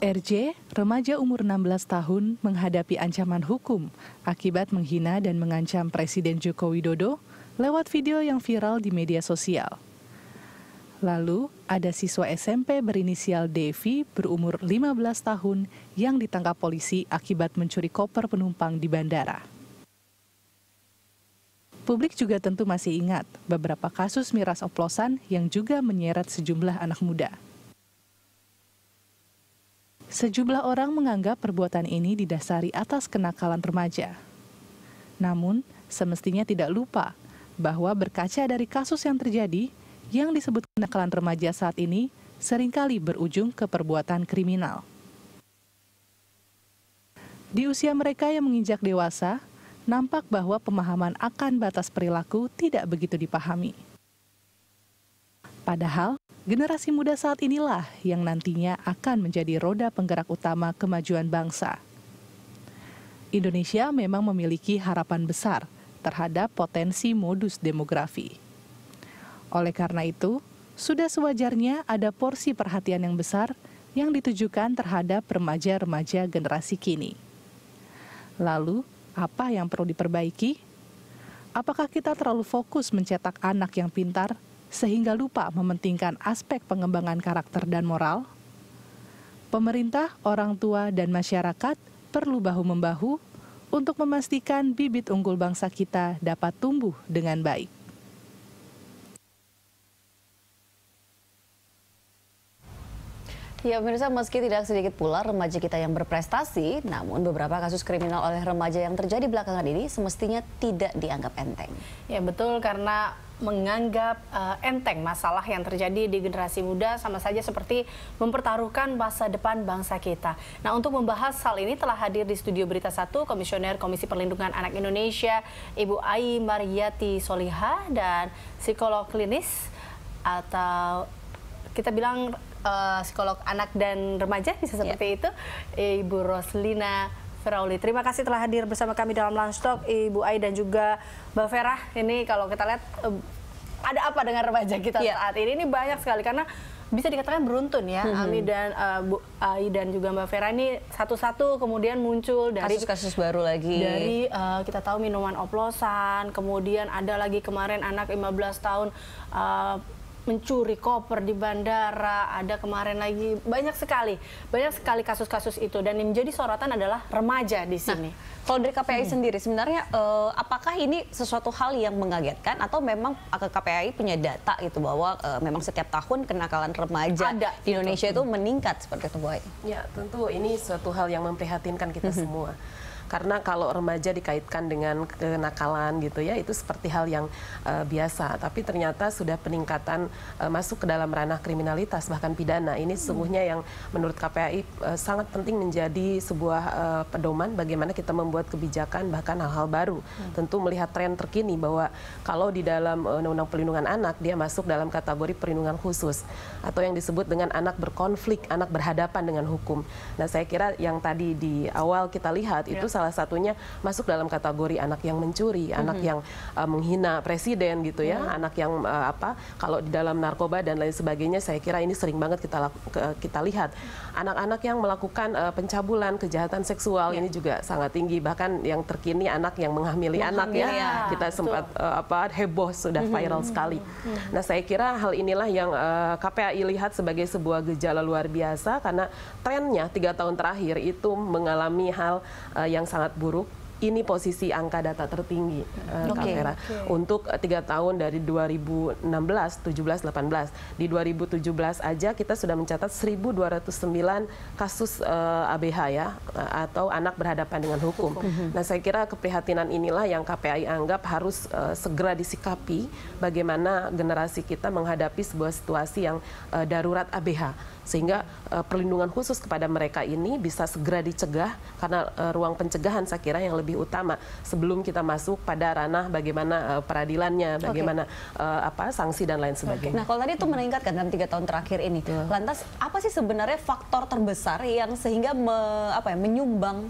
RJ, remaja umur 16 tahun, menghadapi ancaman hukum akibat menghina dan mengancam Presiden Joko Widodo lewat video yang viral di media sosial. Lalu, ada siswa SMP berinisial Devi berumur 15 tahun yang ditangkap polisi akibat mencuri koper penumpang di bandara. Publik juga tentu masih ingat beberapa kasus miras oplosan yang juga menyeret sejumlah anak muda. Sejumlah orang menganggap perbuatan ini didasari atas kenakalan remaja. Namun, semestinya tidak lupa bahwa berkaca dari kasus yang terjadi, yang disebut kenakalan remaja saat ini sering kali berujung ke perbuatan kriminal. Di usia mereka yang menginjak dewasa, nampak bahwa pemahaman akan batas perilaku tidak begitu dipahami. Padahal, Generasi muda saat inilah yang nantinya akan menjadi roda penggerak utama kemajuan bangsa. Indonesia memang memiliki harapan besar terhadap potensi modus demografi. Oleh karena itu, sudah sewajarnya ada porsi perhatian yang besar yang ditujukan terhadap remaja-remaja generasi kini. Lalu, apa yang perlu diperbaiki? Apakah kita terlalu fokus mencetak anak yang pintar sehingga lupa mementingkan aspek pengembangan karakter dan moral? Pemerintah, orang tua, dan masyarakat perlu bahu-membahu untuk memastikan bibit unggul bangsa kita dapat tumbuh dengan baik. Ya pemirsa, meski tidak sedikit pula remaja kita yang berprestasi, namun beberapa kasus kriminal oleh remaja yang terjadi belakangan ini semestinya tidak dianggap enteng. Ya betul, karena menganggap uh, enteng masalah yang terjadi di generasi muda sama saja seperti mempertaruhkan masa depan bangsa kita. Nah untuk membahas hal ini telah hadir di studio Berita Satu Komisioner Komisi Perlindungan Anak Indonesia, Ibu Ai Mariati Soliha dan psikolog klinis atau kita bilang uh, psikolog anak dan remaja bisa iya. seperti yeah. itu Ibu Roslina Ferauli. Terima kasih telah hadir bersama kami dalam Lunch Talk Ibu Ai dan juga Mbak Vera. Ini kalau kita lihat uh, ada apa dengan remaja kita yeah. saat ini? Ini banyak sekali karena bisa dikatakan beruntun ya hmm. Ami dan uh, Bu Ai dan juga Mbak Vera ini satu-satu kemudian muncul dari kasus-kasus baru lagi dari uh, kita tahu minuman oplosan kemudian ada lagi kemarin anak 15 tahun uh, mencuri koper di bandara, ada kemarin lagi banyak sekali, banyak sekali kasus-kasus itu dan yang menjadi sorotan adalah remaja di nah, sini. Nah, kalau dari KPI hmm. sendiri sebenarnya uh, apakah ini sesuatu hal yang mengagetkan atau memang KPI punya data itu bahwa uh, memang setiap tahun kenakalan remaja ada, di Indonesia itu meningkat seperti itu, Boy? Ya, tentu ini suatu hal yang memprihatinkan kita hmm. semua karena kalau remaja dikaitkan dengan kenakalan gitu ya itu seperti hal yang uh, biasa. Tapi ternyata sudah peningkatan uh, masuk ke dalam ranah kriminalitas bahkan pidana. Ini sesungguhnya yang menurut KPAI uh, eh, sangat penting menjadi sebuah uh, pedoman bagaimana kita membuat kebijakan bahkan hal-hal baru. Hmm. tentu melihat tren terkini bahwa kalau di dalam undang-undang perlindungan anak dia masuk dalam kategori perlindungan khusus. Atau yang disebut dengan anak berkonflik anak berhadapan dengan hukum. Nah saya kira yang tadi di awal kita lihat itu ya salah satunya masuk dalam kategori anak yang mencuri, mm -hmm. anak yang uh, menghina presiden gitu ya, mm. anak yang uh, apa kalau di dalam narkoba dan lain sebagainya saya kira ini sering banget kita kita lihat. Anak-anak yang melakukan uh, pencabulan, kejahatan seksual yeah. ini juga sangat tinggi bahkan yang terkini anak yang menghamili, menghamili anak ya. ya. Kita sempat uh, apa heboh sudah viral mm -hmm. sekali. Mm -hmm. Nah, saya kira hal inilah yang uh, KPAI lihat sebagai sebuah gejala luar biasa karena trennya tiga tahun terakhir itu mengalami hal uh, yang sangat buruk ini posisi angka data tertinggi uh, okay. Kak okay. untuk uh, tiga tahun dari 2016, 17, 18 di 2017 aja kita sudah mencatat 1.209 kasus uh, eh, ABH ya uh, atau anak berhadapan dengan hukum. hukum. Nah saya kira keprihatinan inilah yang KPI anggap harus uh, segera disikapi bagaimana generasi kita menghadapi sebuah situasi yang uh, darurat ABH sehingga uh, perlindungan khusus kepada mereka ini bisa segera dicegah karena uh, ruang pencegahan saya kira yang lebih utama sebelum kita masuk pada ranah bagaimana uh, peradilannya, bagaimana okay. uh, apa sanksi dan lain sebagainya. Okay. Nah kalau tadi itu meningkat kan dalam tiga tahun terakhir ini, yeah. lantas apa sih sebenarnya faktor terbesar yang sehingga me, apa ya menyumbang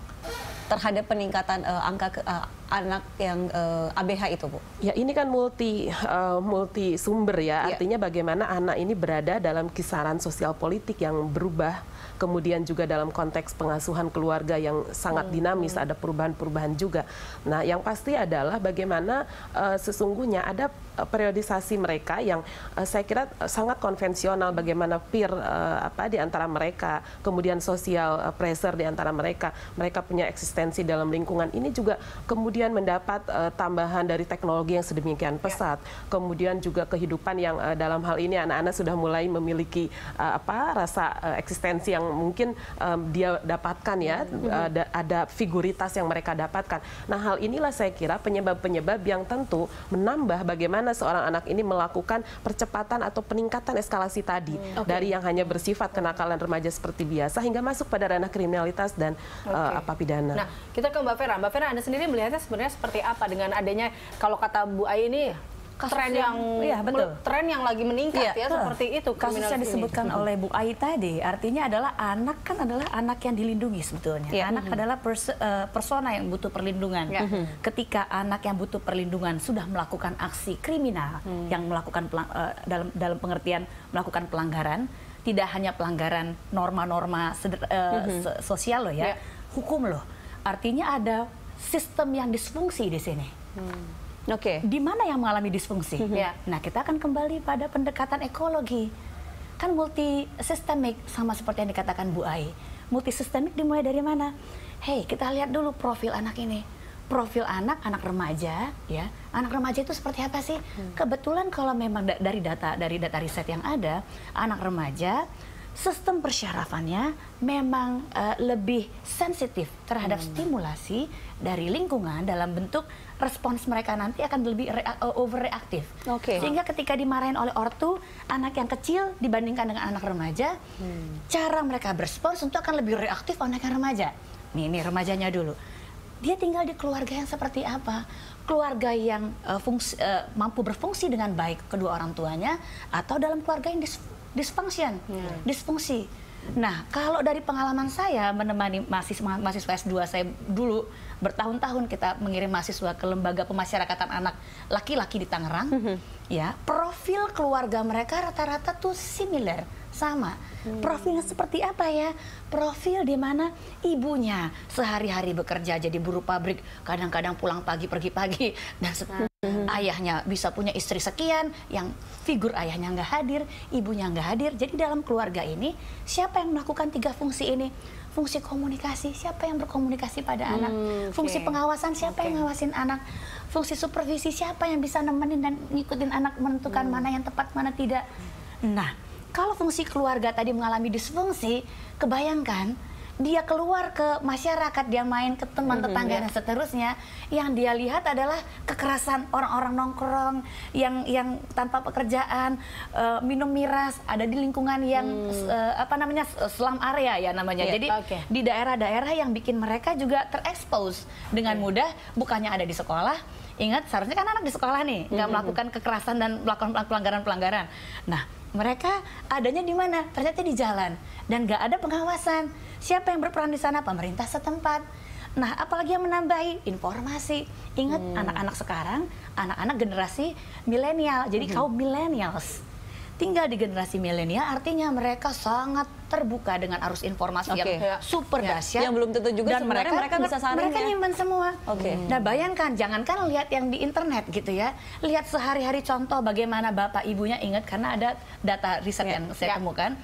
terhadap peningkatan uh, angka uh, anak yang uh, eh, ABH itu, Bu? Ya, ini kan multi uh, multi sumber ya. Yeah. Artinya bagaimana anak ini berada dalam kisaran sosial politik yang berubah kemudian juga dalam konteks pengasuhan keluarga yang sangat hmm, dinamis, hmm. ada perubahan-perubahan juga. Nah, yang pasti adalah bagaimana uh, sesungguhnya ada periodisasi mereka yang uh, saya kira uh, sangat konvensional bagaimana peer uh, apa di antara mereka, kemudian sosial uh, pressure di antara mereka, mereka punya eksistensi dalam lingkungan ini juga kemudian mendapat uh, tambahan dari teknologi yang sedemikian ya. pesat, ya. kemudian juga kehidupan yang uh, dalam hal ini anak-anak sudah mulai memiliki uh, apa rasa uh, eksistensi yang mungkin um, dia dapatkan ya mm-hmm. ada, ada figuritas yang mereka dapatkan. Nah hal inilah saya kira penyebab-penyebab yang tentu menambah bagaimana seorang anak ini melakukan percepatan atau peningkatan eskalasi tadi mm. okay. dari yang hanya bersifat kenakalan remaja seperti biasa hingga masuk pada ranah kriminalitas dan okay. uh, apa pidana. Nah kita ke Mbak Vera. Mbak Vera Anda sendiri melihatnya sebenarnya seperti apa dengan adanya kalau kata Bu Ai ini kasus tren yang, yang iya, betul. tren yang lagi meningkat iya, ya betul. seperti itu kasus yang disebutkan ini. oleh Bu Ai tadi artinya adalah anak kan adalah anak yang dilindungi sebetulnya iya. anak mm -hmm. adalah pers uh, persona yang butuh perlindungan mm -hmm. ketika anak yang butuh perlindungan sudah melakukan aksi kriminal mm. yang melakukan uh, dalam dalam pengertian melakukan pelanggaran tidak hanya pelanggaran norma-norma uh, mm -hmm. sosial loh ya yeah. hukum loh artinya ada sistem yang disfungsi di sini. Hmm. Oke. Okay. Di mana yang mengalami disfungsi? Mm -hmm. ya. Nah, kita akan kembali pada pendekatan ekologi. Kan multi sistemik sama seperti yang dikatakan Bu Ai. Multi sistemik dimulai dari mana? Hei, kita lihat dulu profil anak ini. Profil anak, anak remaja, ya. Anak remaja itu seperti apa sih? Hmm. Kebetulan kalau memang da dari data dari data riset yang ada, anak remaja sistem persyarafannya memang uh, lebih sensitif terhadap hmm. stimulasi dari lingkungan dalam bentuk respons mereka nanti akan lebih uh, overreaktif. Okay. Sehingga ketika dimarahin oleh ortu, anak yang kecil dibandingkan dengan anak remaja, hmm. cara mereka berespons tentu akan lebih reaktif anak yang remaja. Nih, ini remajanya dulu. Dia tinggal di keluarga yang seperti apa? Keluarga yang uh, fungsi, uh, mampu berfungsi dengan baik kedua orang tuanya atau dalam keluarga yang dis dysfunction, hmm. disfungsi. Nah, kalau dari pengalaman saya menemani mahasiswa mahasiswa S2 saya dulu bertahun-tahun kita mengirim mahasiswa ke lembaga pemasyarakatan anak laki-laki di Tangerang, mm -hmm. ya profil keluarga mereka rata-rata tuh similar sama. Hmm. Profilnya seperti apa ya? Profil di mana ibunya sehari-hari bekerja jadi buruh pabrik, kadang-kadang pulang pagi pergi pagi dan hmm. Ayahnya bisa punya istri sekian yang figur ayahnya nggak hadir, ibunya nggak hadir. Jadi dalam keluarga ini siapa yang melakukan tiga fungsi ini? Fungsi komunikasi, siapa yang berkomunikasi pada hmm, anak? Fungsi okay. pengawasan, siapa okay. yang ngawasin anak? Fungsi supervisi, siapa yang bisa nemenin dan ngikutin anak menentukan hmm. mana yang tepat, mana tidak? Nah, kalau fungsi keluarga tadi mengalami disfungsi, kebayangkan dia keluar ke masyarakat, dia main ke teman mm-hmm, tetangga mm -hmm, dan seterusnya, yang dia lihat adalah kekerasan orang-orang nongkrong yang yang tanpa pekerjaan, uh, minum miras, ada di lingkungan yang mm. uh, apa namanya slum area ya namanya. Yeah, Jadi okay. di daerah-daerah yang bikin mereka juga terekspos dengan mudah, bukannya ada di sekolah. Ingat, seharusnya kan anak di sekolah nih, nggak mm -hmm. melakukan kekerasan dan melakukan pelanggaran-pelanggaran. Nah, mereka adanya di mana? Ternyata di jalan dan nggak ada pengawasan. Siapa yang berperan di sana? Pemerintah setempat. Nah, apalagi yang menambahi informasi. Ingat hmm. anak-anak hmm. sekarang, anak-anak generasi milenial. Jadi hmm. kaum millennials tinggal di generasi milenial artinya mereka sangat terbuka dengan arus informasi okay. yang super ya. dahsyat yang belum tentu juga dan mereka mereka bisa saling mereka ya? nyimpan semua. Oke. Okay. Nah, bayangkan jangankan lihat yang di internet gitu ya. Lihat sehari-hari contoh bagaimana bapak ibunya ingat karena ada data riset ya. yang saya ya. temukan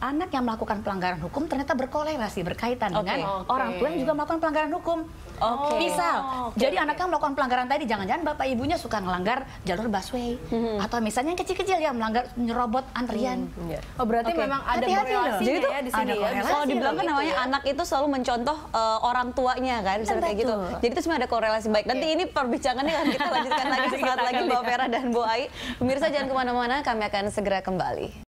anak yang melakukan pelanggaran hukum ternyata berkolerasi berkaitan okay. dengan okay. orang tua yang juga melakukan pelanggaran hukum. Okay. Misal, okay. jadi anaknya melakukan pelanggaran tadi, jangan-jangan bapak ibunya suka ngelanggar jalur busway, hmm. atau misalnya yang kecil-kecil ya melanggar nyerobot antrian. Hmm. Yeah. Oh berarti okay. memang ada korelasi jadi itu ya di sini ya. Kalau dibilang kan namanya ya. anak itu selalu mencontoh uh, orang tuanya kan, misalnya kayak gitu. Jadi itu sebenarnya ada korelasi baik. Nanti ini perbincangannya akan kita lanjutkan lagi sesaat lagi Mbak Vera dan Bu Ai. Pemirsa jangan ke mana-mana, kami akan segera kembali.